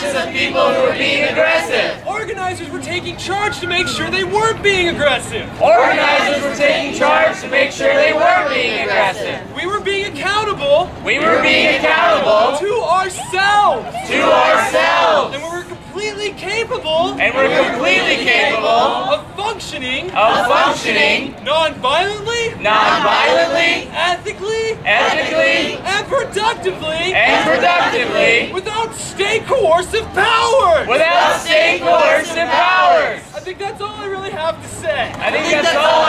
conscious of people who were being aggressive. They were very conscious of people who were being aggressive. Organizers were taking charge to make sure they weren't being aggressive. Organizers were taking charge to make sure they were being aggressive. We were being accountable We were being accountable to ourselves. to ourselves. And we were completely capable And we're completely capable of functioning of functioning non-violently, non-violently, ethically, ethically, and productively and productively without state coercive powers. without state coercive powers. I think that's all I really have to say. I think that's all I really